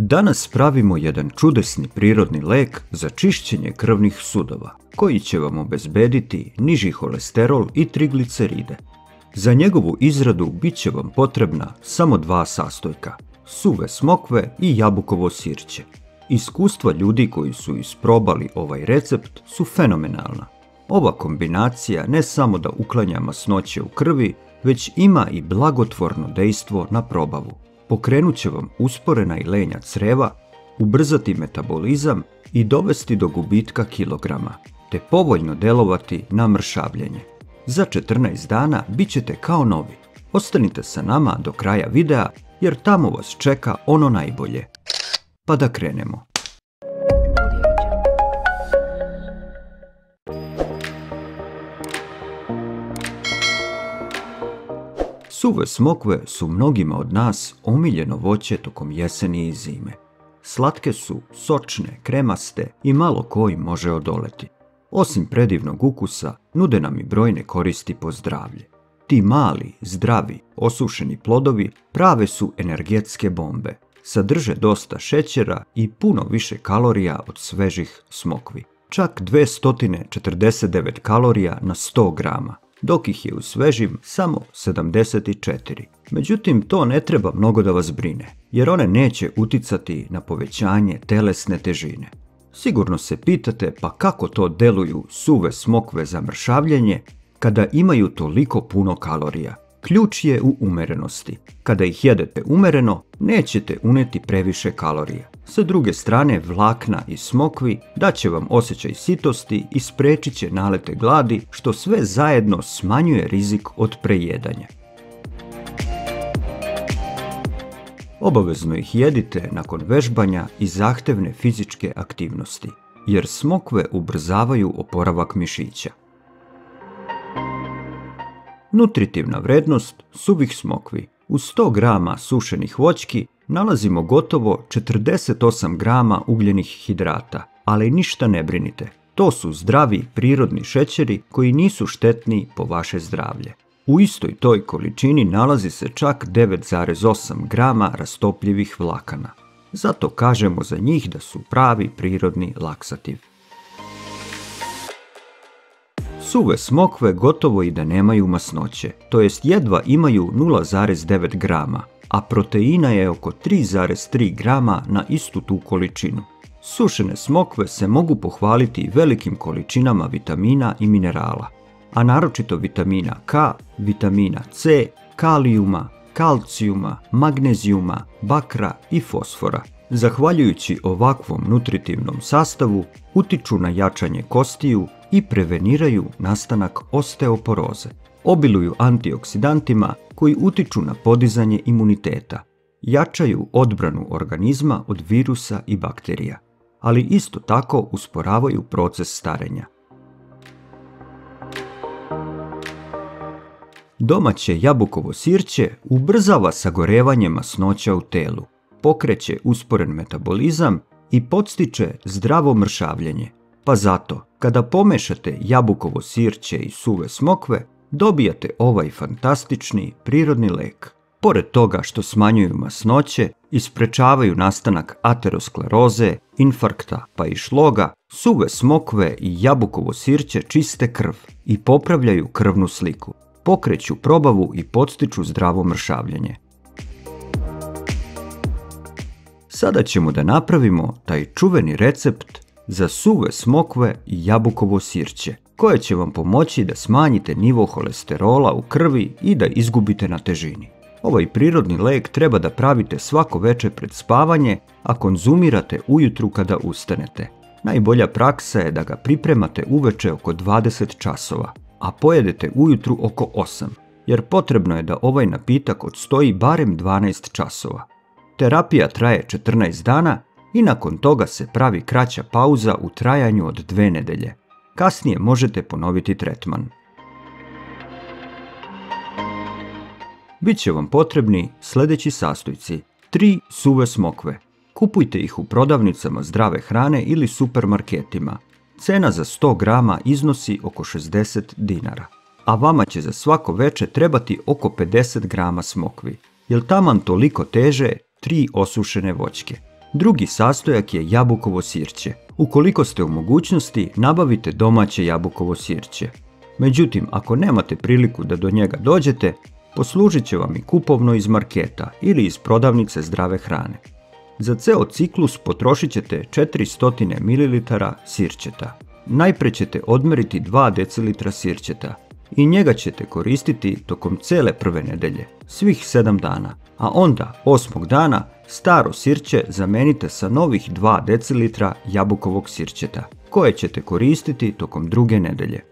Danas pravimo jedan čudesni prirodni lek za čišćenje krvnih sudova, koji će vam obezbediti niži holesterol i trigliceride. Za njegovu izradu bit će vam potrebna samo dva sastojka, suve smokve i jabukovo sirće. Iskustva ljudi koji su isprobali ovaj recept su fenomenalna. Ova kombinacija ne samo da uklanja masnoće u krvi, već ima i blagotvorno dejstvo na probavu. Pokrenut će vam usporena i lenja creva, ubrzati metabolizam i dovesti do gubitka kilograma, te povoljno delovati na mršavljenje. Za 14 dana bit ćete kao novi. Ostanite sa nama do kraja videa jer tamo vas čeka ono najbolje. Pa da krenemo. Suve smokve su mnogima od nas omiljeno voće tokom jeseni i zime. Slatke su, sočne, kremaste i malo koji može odoleti. Osim predivnog ukusa, nude nam i brojne koristi po zdravlje. Ti mali, zdravi, osušeni plodovi prave su energetske bombe. Sadrže dosta šećera i puno više kalorija od svežih smokvi. Čak 249 kalorija na 100 grama dok ih je u svežim samo 74. Međutim, to ne treba mnogo da vas brine, jer one neće uticati na povećanje telesne težine. Sigurno se pitate pa kako to deluju suve smokve za mršavljenje kada imaju toliko puno kalorija. Ključ je u umerenosti. Kada ih jedete umereno, nećete uneti previše kalorija. Sa druge strane, vlakna i smokvi daće vam osjećaj sitosti i sprečit će nalete gladi, što sve zajedno smanjuje rizik od prejedanja. Obavezno ih jedite nakon vežbanja i zahtevne fizičke aktivnosti, jer smokve ubrzavaju oporavak mišića. Nutritivna vrednost suvih smokvi u 100 grama sušenih voćki nalazimo gotovo 48 grama ugljenih hidrata, ali ništa ne brinite. To su zdravi prirodni šećeri koji nisu štetni po vaše zdravlje. U istoj toj količini nalazi se čak 9,8 grama rastopljivih vlakana. Zato kažemo za njih da su pravi prirodni laksativ. Suve smokve gotovo i da nemaju masnoće, to jest jedva imaju 0,9 grama, a proteina je oko 3,3 grama na istu tu količinu. Sušene smokve se mogu pohvaliti velikim količinama vitamina i minerala, a naročito vitamina K, vitamina C, kalijuma, kalcijuma, magnezijuma, bakra i fosfora. Zahvaljujući ovakvom nutritivnom sastavu, utiču na jačanje kostiju i preveniraju nastanak osteoporoze. Obiluju antioksidantima koji utiču na podizanje imuniteta, jačaju odbranu organizma od virusa i bakterija, ali isto tako usporavaju proces starenja. Domaće jabukovo sirće ubrzava sagorevanje masnoća u telu, pokreće usporen metabolizam i podstiče zdravo mršavljenje. Pa zato, kada pomešate jabukovo sirće i suve smokve, dobijate ovaj fantastični prirodni lek. Pored toga što smanjuju masnoće i sprečavaju nastanak ateroskleroze, infarkta pa i šloga, suve smokve i jabukovo sirće čiste krv i popravljaju krvnu sliku, pokreću probavu i podstiču zdravo mršavljenje. Sada ćemo da napravimo taj čuveni recept za suve smokve i jabukovo sirće, koje će vam pomoći da smanjite nivo holesterola u krvi i da izgubite na težini. Ovaj prirodni lek treba da pravite svako veče pred spavanje, a konzumirate ujutru kada ustanete. Najbolja praksa je da ga pripremate uveče oko 20 časova, a pojedete ujutru oko 8, jer potrebno je da ovaj napitak odstoji barem 12 časova. Terapija traje 14 dana i nakon toga se pravi kraća pauza u trajanju od dve nedelje. Kasnije možete ponoviti tretman. Biće vam potrebni sljedeći sastojci. 3 suve smokve. Kupujte ih u prodavnicama zdrave hrane ili supermarketima. Cena za 100 grama iznosi oko 60 dinara. A vama će za svako veče trebati oko 50 grama smokvi. Jel taman toliko teže 3 osušene voćke. Drugi sastojak je jabukovo sirće. Ukoliko ste u mogućnosti, nabavite domaće jabukovo sirće. Međutim, ako nemate priliku da do njega dođete, poslužit će vam i kupovno iz marketa ili iz prodavnice zdrave hrane. Za ceo ciklus potrošit ćete 400 ml sirćeta. Najpre ćete odmeriti 2 dl sirćeta i njega ćete koristiti tokom cele prve nedelje, svih 7 dana, a onda, osmog dana, staro sirće zamenite sa novih 2 dl jabukovog sirćeta, koje ćete koristiti tokom druge nedelje.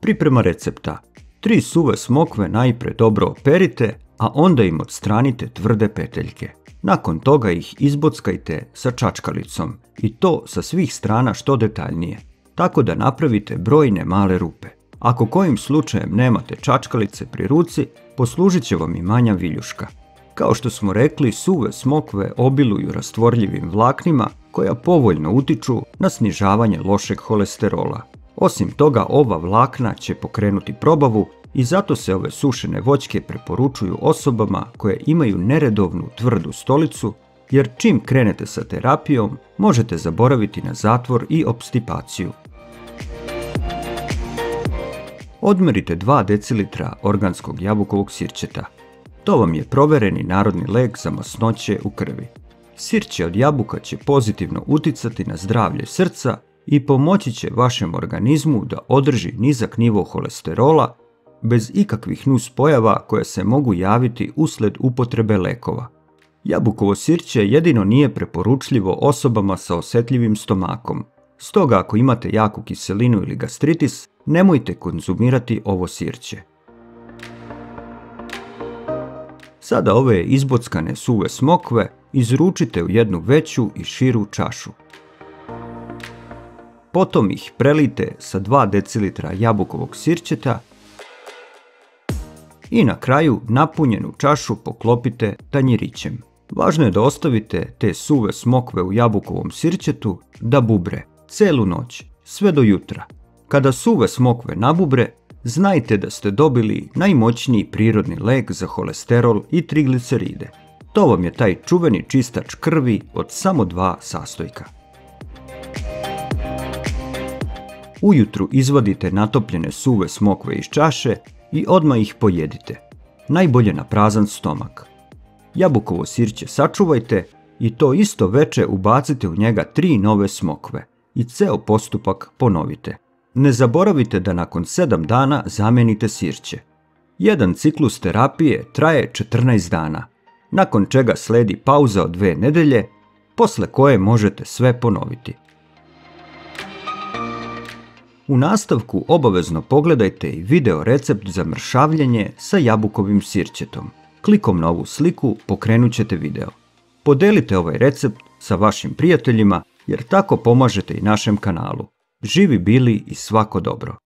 Priprema recepta. Tri suve smokve najpre dobro operite, a onda im odstranite tvrde peteljke. Nakon toga ih izbockajte sa čačkalicom i to sa svih strana što detaljnije, tako da napravite brojne male rupe. Ako kojim slučajem nemate čačkalice pri ruci, poslužit će vam i manja viljuška. Kao što smo rekli, suve smokve obiluju rastvorljivim vlaknima koja povoljno utiču na snižavanje lošeg holesterola. Osim toga, ova vlakna će pokrenuti probavu i zato se ove sušene voćke preporučuju osobama koje imaju neredovnu tvrdu stolicu, jer čim krenete sa terapijom, možete zaboraviti na zatvor i obstipaciju. Odmerite 2 decilitra organskog jabukovog sirćeta. To vam je provereni narodni lek za masnoće u krvi. Sirće od jabuka će pozitivno uticati na zdravlje srca i pomoći će vašem organizmu da održi nizak nivo holesterola bez ikakvih nuspojava koje se mogu javiti usled upotrebe lekova. Jabukovo sirće jedino nije preporučljivo osobama sa osjetljivim stomakom. Stoga ako imate jaku kiselinu ili gastritis, nemojte konzumirati ovo sirće. Sada ove izbockane suve smokve izručite u jednu veću i širu čašu. Potom ih prelite sa 2 dl jabukovog sirćeta i na kraju napunjenu čašu poklopite tanjirićem. Važno je da ostavite te suve smokve u jabukovom sirćetu da bubre celu noć, sve do jutra. Kada suve smokve nabubre, znajte da ste dobili najmoćniji prirodni lek za holesterol i trigliceride. To vam je taj čuveni čistač krvi od samo dva sastojka. Ujutru izvadite natopljene suve smokve iz čaše i odmah ih pojedite. Najbolje na prazan stomak. Jabukovo sirće sačuvajte i to isto veče ubacite u njega tri nove smokve i ceo postupak ponovite. Ne zaboravite da nakon 7 dana zamenite sirće. Jedan ciklus terapije traje 14 dana, nakon čega sledi pauza od dve nedelje, posle koje možete sve ponoviti. U nastavku obavezno pogledajte i video recept za mršavljenje sa jabukovim sirćetom. Klikom na ovu sliku pokrenut ćete video. Podelite ovaj recept sa vašim prijateljima jer tako pomažete i našem kanalu. Živi bili i svako dobro.